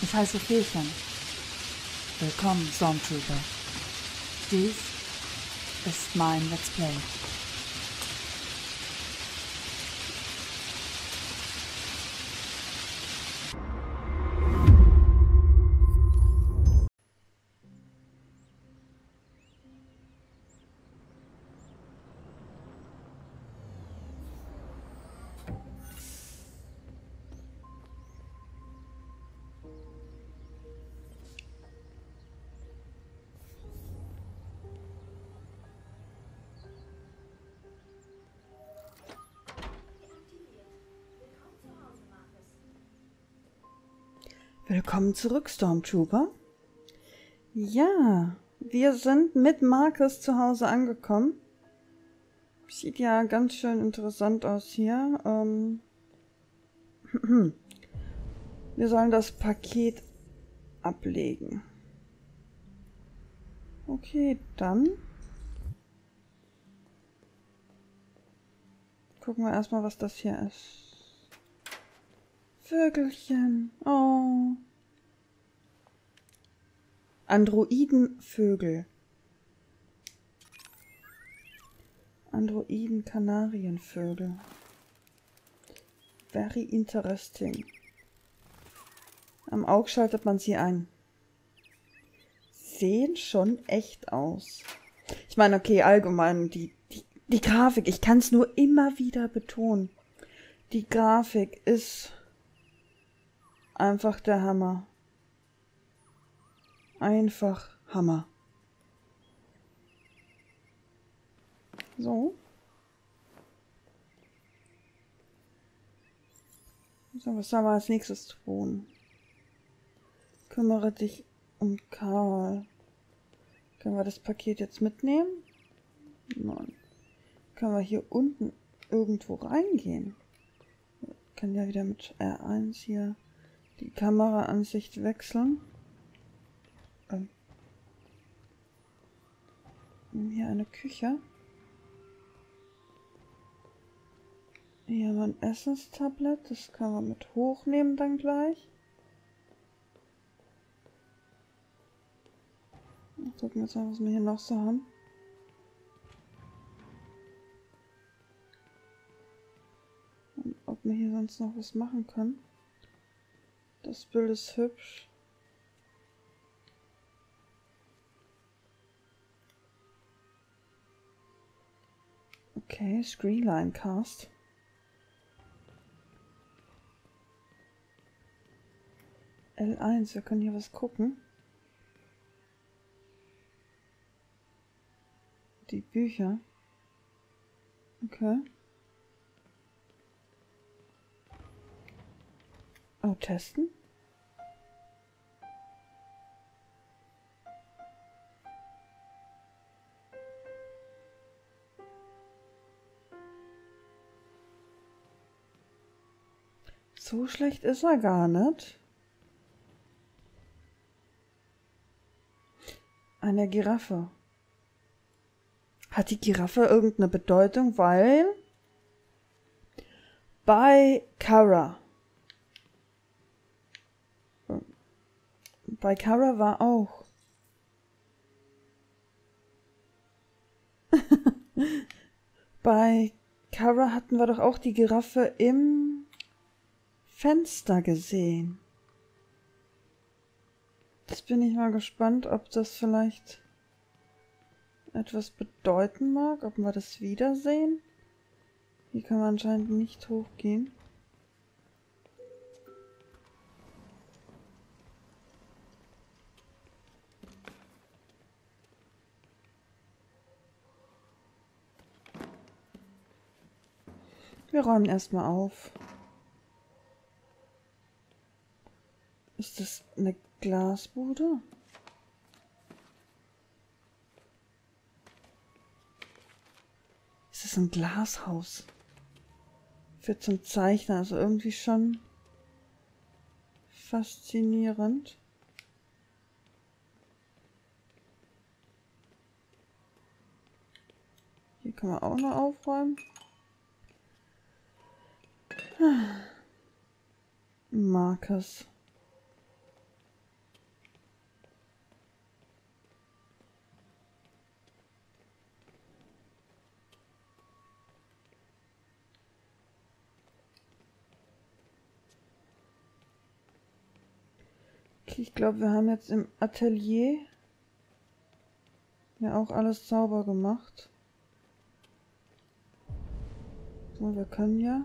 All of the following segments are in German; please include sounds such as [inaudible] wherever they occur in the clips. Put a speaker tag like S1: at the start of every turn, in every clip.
S1: Ich heiße Fehlchen. Willkommen, Stormtrooper. Dies ist mein Let's Play. Willkommen zurück, Stormtrooper. Ja, wir sind mit Marcus zu Hause angekommen. Sieht ja ganz schön interessant aus hier. Ähm [clears throat] wir sollen das Paket ablegen. Okay, dann gucken wir erstmal, was das hier ist. Vögelchen. Oh. Androidenvögel. Androiden-Kanarienvögel. Very interesting. Am Auge schaltet man sie ein. Sehen schon echt aus. Ich meine, okay, allgemein, die, die, die Grafik, ich kann es nur immer wieder betonen. Die Grafik ist Einfach der Hammer. Einfach Hammer. So. So, was sollen wir als nächstes tun? Kümmere dich um Karl. Können wir das Paket jetzt mitnehmen? Nein. Können wir hier unten irgendwo reingehen? Wir können ja wieder mit R1 hier die Kameraansicht wechseln. Hier eine Küche. Hier haben wir ein Essenstablet. Das kann man mit hochnehmen dann gleich. Gucken wir jetzt mal, was wir hier noch so haben. Und ob wir hier sonst noch was machen können. Das Bild ist hübsch. Okay, Screenline Cast. L1, wir können hier was gucken. Die Bücher. Okay. Oh, testen? So schlecht ist er gar nicht. Eine Giraffe. Hat die Giraffe irgendeine Bedeutung? Weil bei Kara. Bei Kara war auch. [laughs] bei Kara hatten wir doch auch die Giraffe im Fenster gesehen. Jetzt bin ich mal gespannt, ob das vielleicht etwas bedeuten mag, ob wir das wiedersehen. Hier kann man anscheinend nicht hochgehen. Wir räumen erstmal auf. Ist das eine Glasbude? Ist das ein Glashaus? Für zum Zeichnen, also irgendwie schon faszinierend. Hier kann man auch noch aufräumen. Markus. Ich glaube, wir haben jetzt im Atelier ja auch alles sauber gemacht. So, wir können ja.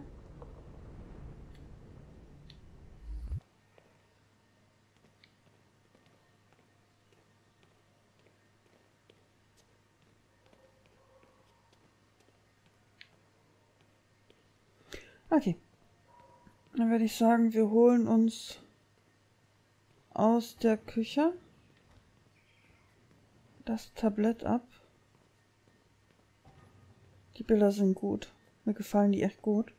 S1: Okay. Dann würde ich sagen, wir holen uns aus der Küche das Tablett ab. Die Bilder sind gut. Mir gefallen die echt gut.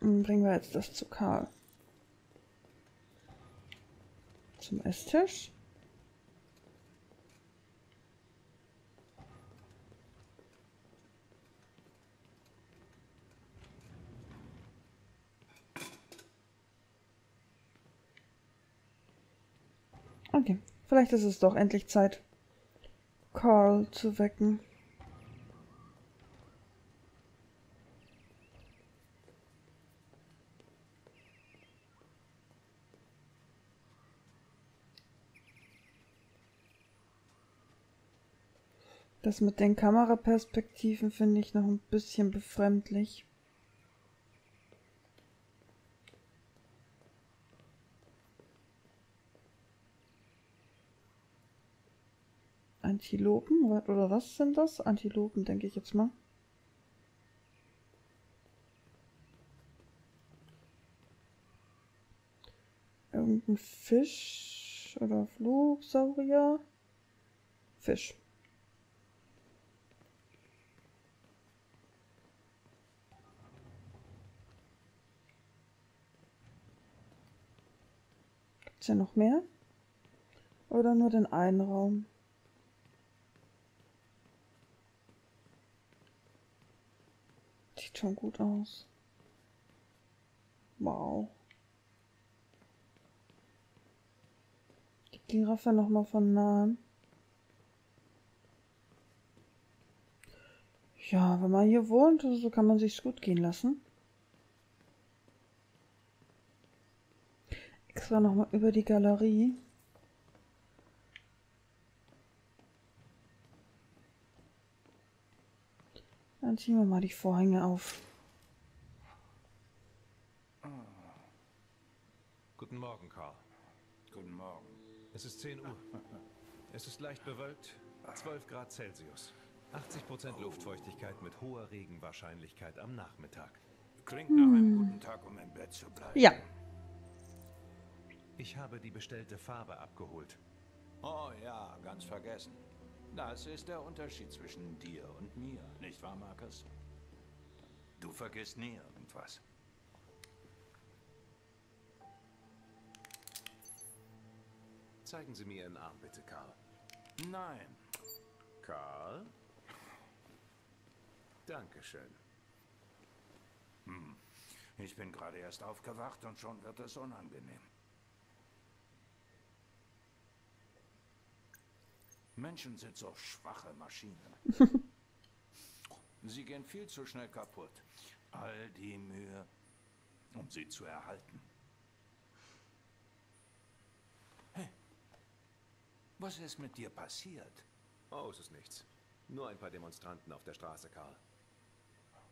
S1: Bringen wir jetzt das zu Karl. Zum Esstisch. Okay, vielleicht ist es doch endlich Zeit, Carl zu wecken. Das mit den Kameraperspektiven finde ich noch ein bisschen befremdlich. Antilopen oder was sind das? Antilopen, denke ich jetzt mal. Irgendein Fisch oder Flugsaurier? Fisch. Gibt es noch mehr? Oder nur den einen Raum? Sieht schon gut aus. Wow. Die Giraffe nochmal von nahen. Ja, wenn man hier wohnt, so kann man sich's gut gehen lassen. Extra nochmal über die Galerie. Dann ziehen wir mal die Vorhänge auf.
S2: Guten Morgen, Karl.
S3: Guten Morgen.
S2: Es ist 10 Uhr. [laughs] Es ist leicht bewölkt, 12 Grad Celsius. 80% Luftfeuchtigkeit mit hoher Regenwahrscheinlichkeit am Nachmittag.
S3: Klingt nach einem guten Tag, um im Bett zu bleiben.
S1: Ja.
S2: Ich habe die bestellte Farbe abgeholt.
S3: Oh ja, ganz vergessen. Das ist der Unterschied zwischen dir und mir, nicht wahr, Markus? Du vergisst nie irgendwas.
S2: Zeigen Sie mir Ihren Arm bitte, Karl.
S3: Nein.
S2: Karl? Dankeschön.
S3: Ich bin gerade erst aufgewacht und schon wird es unangenehm. Menschen sind so schwache Maschinen. [laughs] sie gehen viel zu schnell kaputt. All die Mühe, um sie zu erhalten. Hey, was ist mit dir passiert?
S2: Oh, es ist nichts. Nur ein paar Demonstranten auf der Straße, Karl.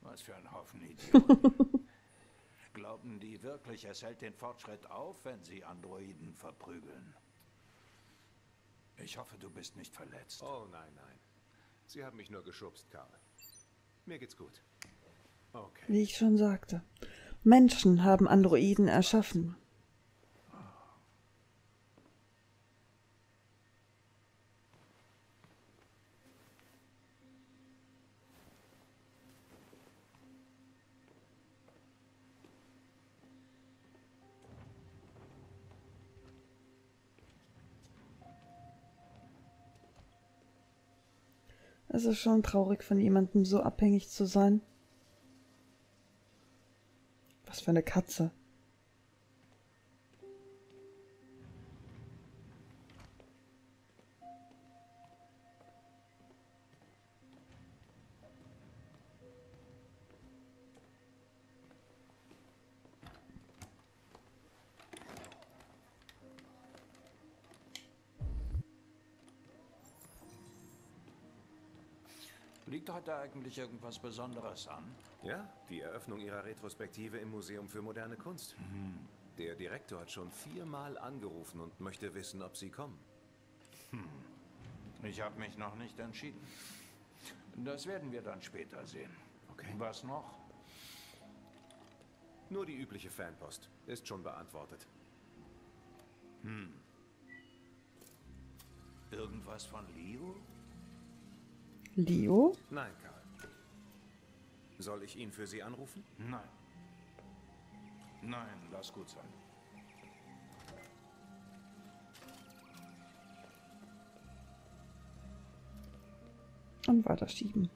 S3: Was für ein Haufen Idioten. [laughs] Glauben die wirklich, es hält den Fortschritt auf, wenn sie Androiden verprügeln? Ich hoffe, du bist nicht verletzt.
S2: Oh, nein, nein. Sie haben mich nur geschubst, Karl. Mir geht's gut. Okay.
S1: Wie ich schon sagte. Menschen haben Androiden erschaffen. Es ist schon traurig, von jemandem so abhängig zu sein. Was für eine Katze.
S3: Liegt heute eigentlich irgendwas Besonderes an?
S2: Ja, die Eröffnung ihrer Retrospektive im Museum für moderne Kunst. Der Direktor hat schon viermal angerufen und möchte wissen, ob Sie kommen.
S3: Ich habe mich noch nicht entschieden. Das werden wir dann später sehen.
S2: Okay.
S3: Was noch?
S2: Nur die übliche Fanpost. Ist schon beantwortet.
S3: Irgendwas von Leo?
S1: Leo?
S2: Nein, Karl. Soll ich ihn für Sie anrufen?
S3: Nein. Nein, lass gut sein.
S1: Und weiterschieben.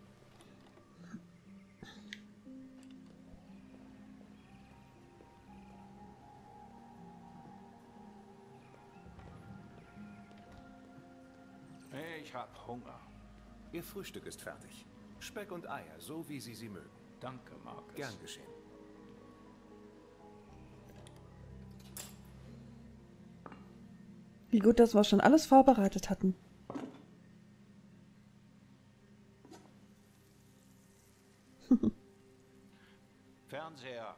S3: Ich hab Hunger.
S2: Ihr Frühstück ist fertig. Speck und Eier, so wie Sie sie mögen.
S3: Danke, Marcus.
S2: Gern geschehen.
S1: Wie gut, dass wir schon alles vorbereitet hatten. [laughs]
S3: Fernseher.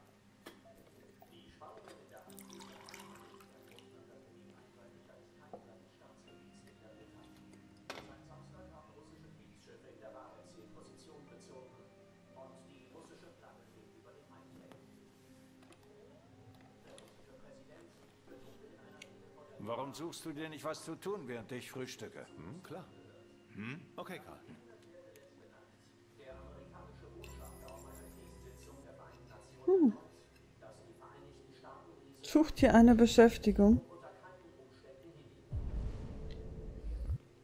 S3: Warum suchst du dir nicht was zu tun, während ich frühstücke?
S2: Hm, klar. Hm? Okay, Karl.
S1: Sucht hier eine Beschäftigung.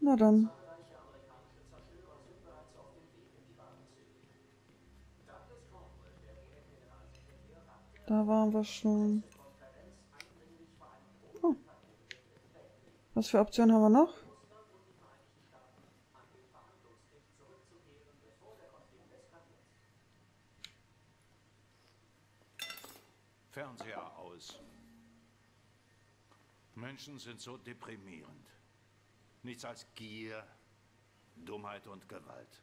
S1: Na dann. Da waren wir schon. Was für Optionen haben wir noch?
S3: Fernseher aus. Menschen sind so deprimierend. Nichts als Gier, Dummheit und Gewalt.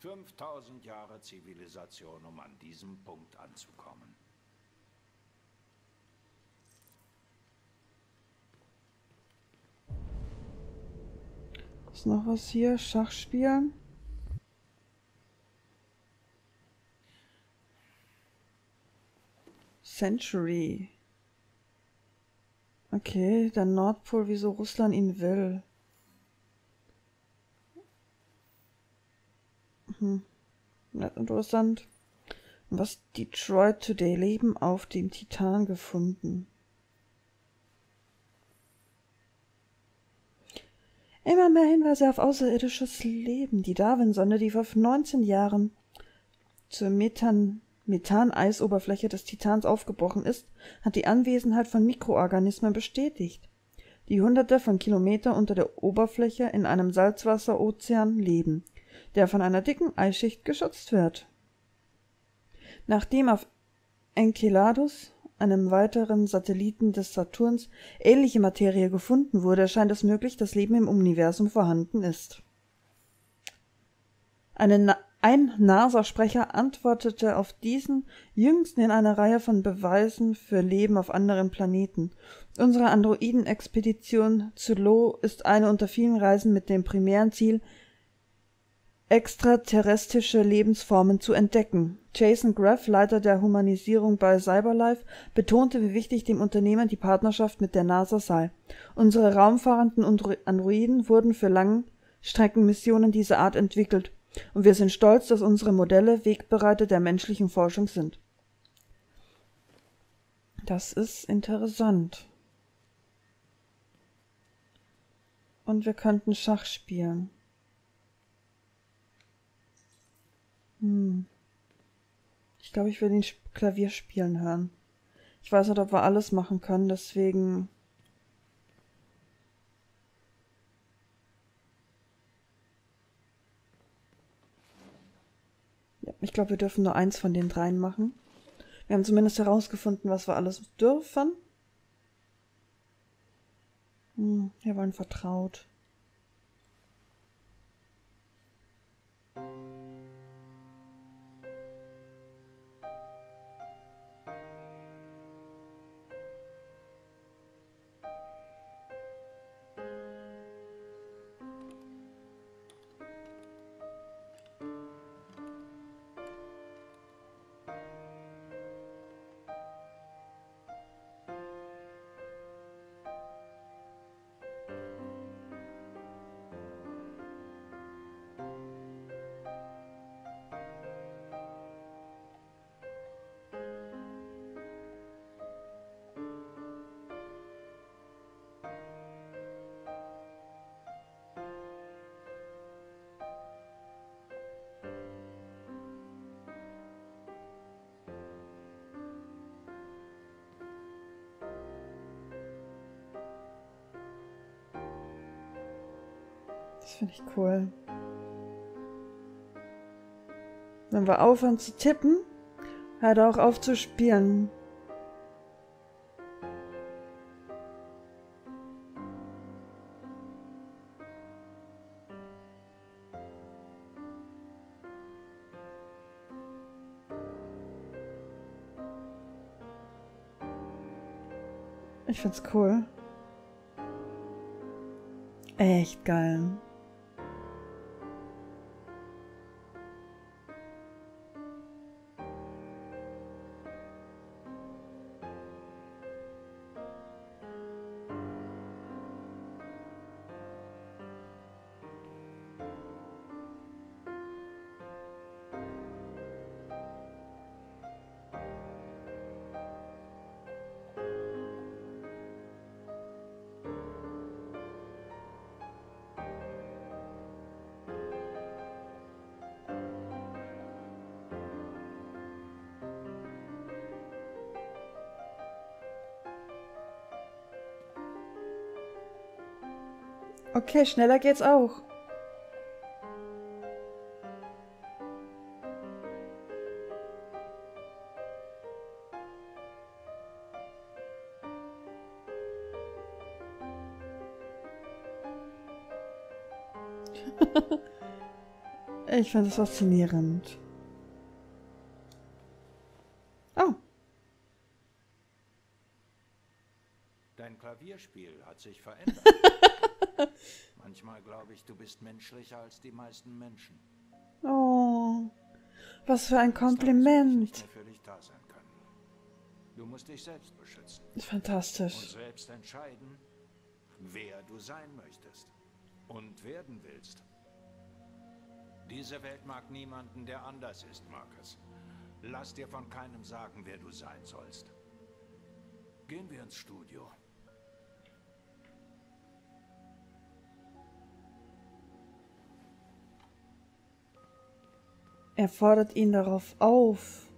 S3: 5000 Jahre Zivilisation, um an diesem Punkt anzukommen.
S1: Ist noch was hier? Schach spielen? Century. Okay, der Nordpol, wieso Russland ihn will. Hm. Nett interessant. Was Detroit Today Leben auf dem Titan gefunden. Immer mehr Hinweise auf außerirdisches Leben. Die Darwin-Sonde, die vor 19 Jahren zur Methan Methaneisoberfläche des Titans aufgebrochen ist, hat die Anwesenheit von Mikroorganismen bestätigt, die hunderte von Kilometer unter der Oberfläche in einem Salzwasserozean leben, der von einer dicken Eisschicht geschützt wird. Nachdem auf Enceladus, einem weiteren Satelliten des Saturns, ähnliche Materie gefunden wurde, scheint es möglich, dass Leben im Universum vorhanden ist. Eine ein NASA-Sprecher antwortete auf diesen jüngsten in einer Reihe von Beweisen für Leben auf anderen Planeten. Unsere Androiden-Expedition zu Lo ist eine unter vielen Reisen mit dem primären Ziel, extraterrestrische Lebensformen zu entdecken. Jason Graff, Leiter der Humanisierung bei Cyberlife, betonte, wie wichtig dem Unternehmen die Partnerschaft mit der NASA sei. Unsere raumfahrenden Androiden wurden für Langstreckenmissionen dieser Art entwickelt und wir sind stolz, dass unsere Modelle Wegbereiter der menschlichen Forschung sind. Das ist interessant. Und wir könnten Schach spielen. Hm. Ich glaube, ich will ihn Klavier spielen hören. Ich weiß nicht, ob wir alles machen können, deswegen Ich glaube, wir dürfen nur eins von den dreien machen. Wir haben zumindest herausgefunden, was wir alles dürfen. Hm, wir wollen vertraut. Das finde ich cool. Wenn wir aufhören zu tippen, hört auch auf zu spielen. Ich find's cool. Echt geil. Okay, schneller geht's auch. [laughs] ich finde es faszinierend. Oh.
S3: Dein Klavierspiel hat sich verändert. [laughs] Ich, du bist menschlicher als die meisten Menschen.
S1: Oh, was für ein Kompliment.
S3: Du musst dich selbst beschützen.
S1: Fantastisch.
S3: Und selbst entscheiden, wer du sein möchtest und werden willst. Diese Welt mag niemanden, der anders ist, Marcus. Lass dir von keinem sagen, wer du sein sollst. Gehen wir ins Studio.
S1: Er fordert ihn darauf auf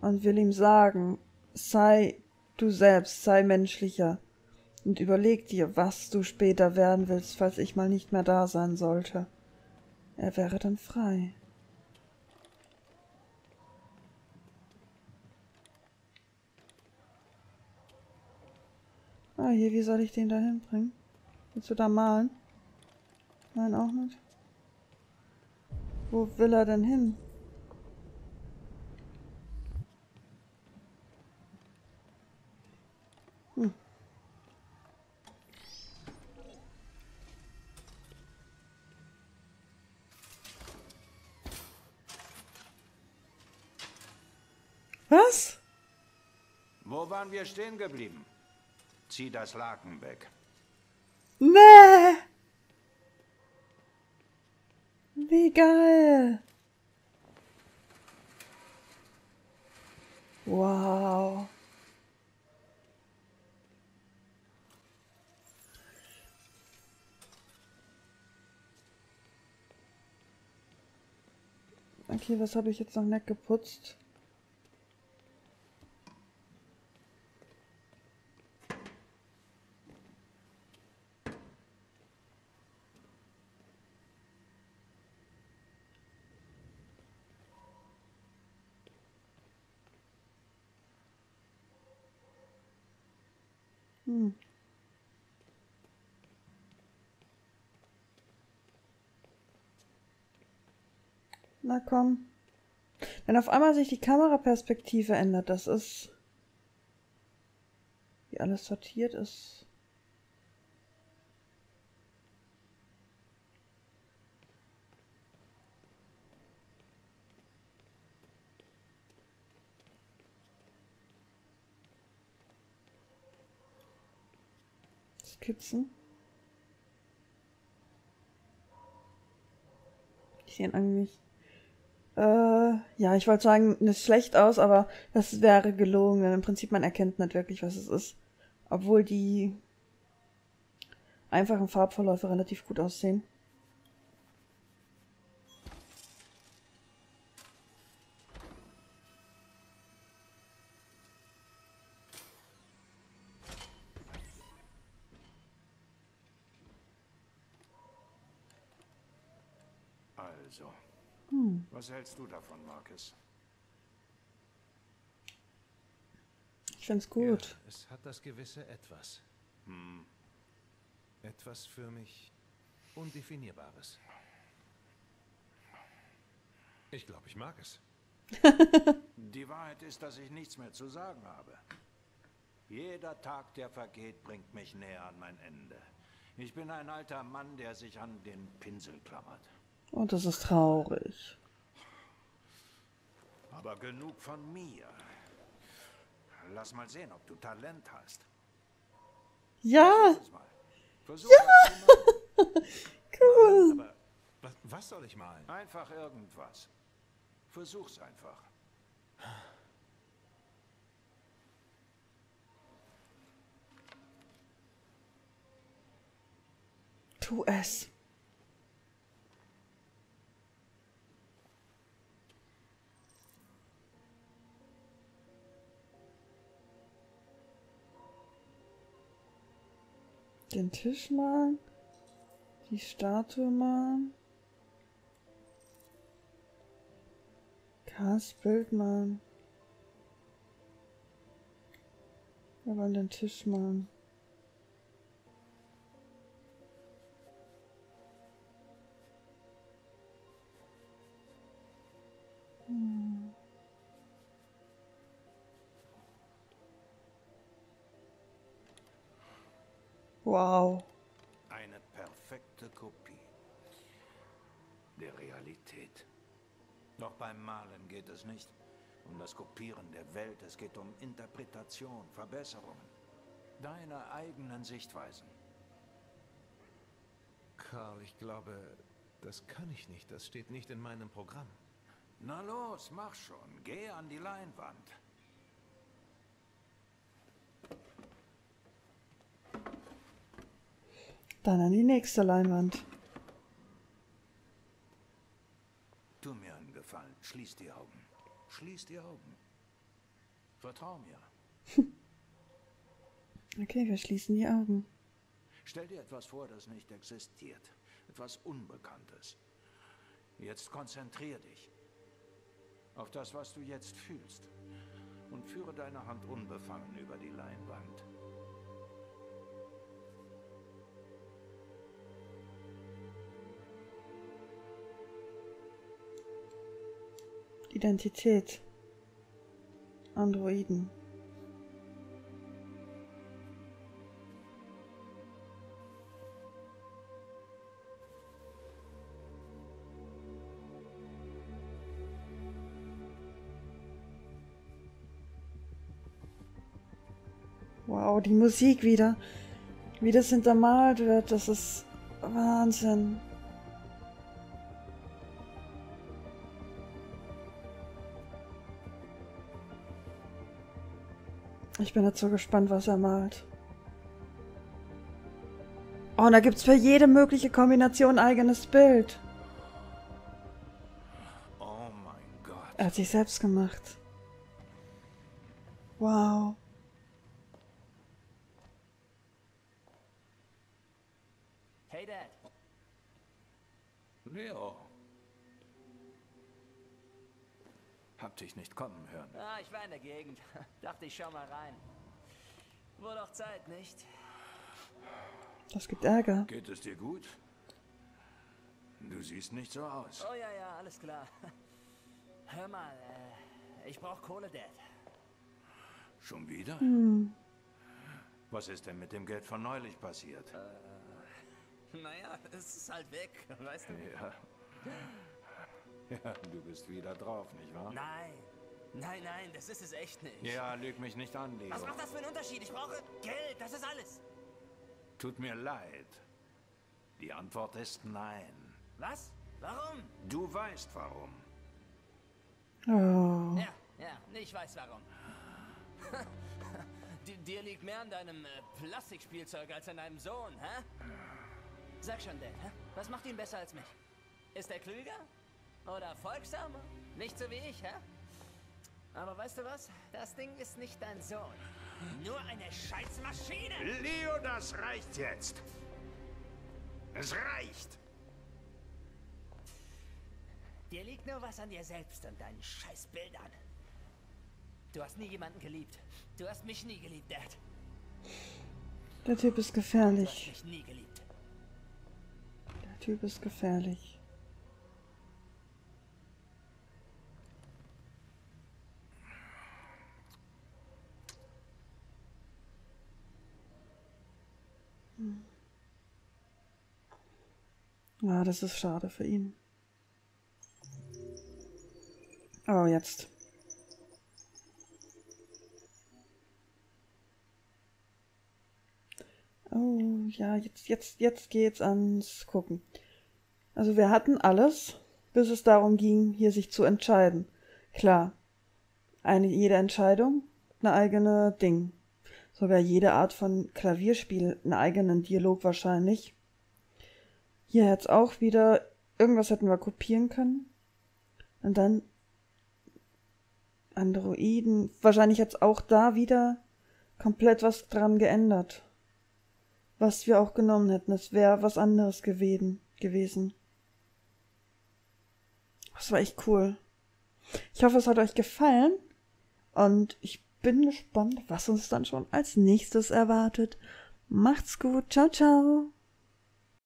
S1: und will ihm sagen, sei du selbst, sei menschlicher und überleg dir, was du später werden willst, falls ich mal nicht mehr da sein sollte. Er wäre dann frei. Ah, hier, wie soll ich den da hinbringen? Willst du da malen? Nein, auch nicht. Wo will er denn hin? Hm. Was?
S3: Wo waren wir stehen geblieben? Zieh das Laken weg.
S1: Nee! Wie geil! Wow. Okay, was habe ich jetzt noch nicht geputzt? Na komm. Wenn auf einmal sich die Kameraperspektive ändert, das ist. Wie alles sortiert ist. Skizzen. Die sehen eigentlich. Äh, ja, ich wollte sagen, nicht schlecht aus, aber das wäre gelogen, denn im Prinzip man erkennt nicht wirklich, was es ist. Obwohl die einfachen Farbverläufe relativ gut aussehen.
S3: Also, was hältst du davon, Marcus?
S1: Ich find's gut.
S2: Ja, es hat das gewisse Etwas.
S3: Hm,
S2: Etwas für mich Undefinierbares. Ich glaube, ich mag es. [laughs]
S3: Die Wahrheit ist, dass ich nichts mehr zu sagen habe. Jeder Tag, der vergeht, bringt mich näher an mein Ende. Ich bin ein alter Mann, der sich an den Pinsel klammert.
S1: Und das ist traurig.
S3: Aber genug von mir. Lass mal sehen, ob du Talent hast.
S1: Ja,
S3: machen. [laughs]
S1: cool.
S2: Aber was, was soll ich malen?
S3: Einfach irgendwas. Versuch's einfach.
S1: Tu es. Den Tisch malen. Die Statue malen. Kars Bild malen. Wir wollen den Tisch malen. Wow.
S3: Eine perfekte Kopie der Realität. Doch beim Malen geht es nicht um das Kopieren der Welt, es geht um Interpretation, Verbesserungen, deine eigenen Sichtweisen.
S2: Karl, ich glaube, das kann ich nicht. Das steht nicht in meinem Programm.
S3: Na los, mach schon, geh an die Leinwand.
S1: Dann an die nächste Leinwand.
S3: Tu mir einen Gefallen, schließ die Augen. Schließ die Augen. Vertrau mir. [laughs]
S1: Okay, wir schließen die Augen.
S3: Stell dir etwas vor, das nicht existiert. Etwas Unbekanntes. Jetzt konzentrier dich auf das, was du jetzt fühlst. Und führe deine Hand unbefangen über die Leinwand.
S1: Identität. Androiden. Wow, die Musik wieder. Wie das hintermalt wird, das ist Wahnsinn. Ich bin jetzt so gespannt, was er malt. Oh, und da gibt's für jede mögliche Kombination ein eigenes Bild.
S3: Oh mein Gott.
S1: Er hat sich selbst gemacht. Wow.
S4: Hey Dad,
S3: Leo. Dich nicht kommen hören.
S4: ah, ich war in der Gegend. [laughs] Dachte ich schau mal rein. Wurde doch Zeit, nicht?
S1: Das gibt Ärger.
S3: Geht es dir gut? Du siehst nicht so aus.
S4: Oh ja, ja, alles klar. [laughs] Hör mal, äh, ich brauch Kohle, Dad.
S3: Schon wieder? Was ist denn mit dem Geld von neulich passiert? [laughs]
S4: Naja, es ist halt weg, weißt du?
S3: Ja. Ja, du bist wieder drauf, nicht wahr?
S4: Nein, nein, nein, das ist es echt nicht.
S3: Ja, lüg mich nicht an, Leo.
S4: Was macht das für einen Unterschied? Ich brauche Geld, das ist alles.
S3: Tut mir leid. Die Antwort ist nein.
S4: Was? Warum?
S3: Du weißt warum.
S1: Oh.
S4: Ja, ja, ich weiß warum. [laughs] Di- Dir liegt mehr an deinem äh, Plastikspielzeug als an deinem Sohn, hä? Sag schon, Dad, hä? was macht ihn besser als mich? Ist er klüger? Oder folgsamer? Nicht so wie ich, hä? Aber weißt du was? Das Ding ist nicht dein Sohn. Nur eine Scheißmaschine!
S3: Leo, das reicht jetzt. Es reicht.
S4: Dir liegt nur was an dir selbst und deinen Scheißbildern. Du hast nie jemanden geliebt. Du hast mich nie geliebt, Dad.
S1: Der Typ ist
S4: Du hast
S1: gefährlich.
S4: mich nie geliebt.
S1: Der Typ ist gefährlich. Ja, das ist schade für ihn. Aber jetzt. Oh, ja, jetzt, jetzt, jetzt geht's ans Gucken. Also wir hatten alles, bis es darum ging, hier sich zu entscheiden. Klar, eine, jede Entscheidung, eine eigene Ding. Sogar jede Art von Klavierspiel, einen eigenen Dialog wahrscheinlich. Hier jetzt auch wieder, irgendwas hätten wir kopieren können. Und dann Androiden. Wahrscheinlich jetzt auch da wieder komplett was dran geändert. Was wir auch genommen hätten. Es wäre was anderes gewesen. gewesen. Das war echt cool. Ich hoffe, es hat euch gefallen. Und ich bin gespannt, was uns dann schon als nächstes erwartet. Macht's gut. Ciao, ciao.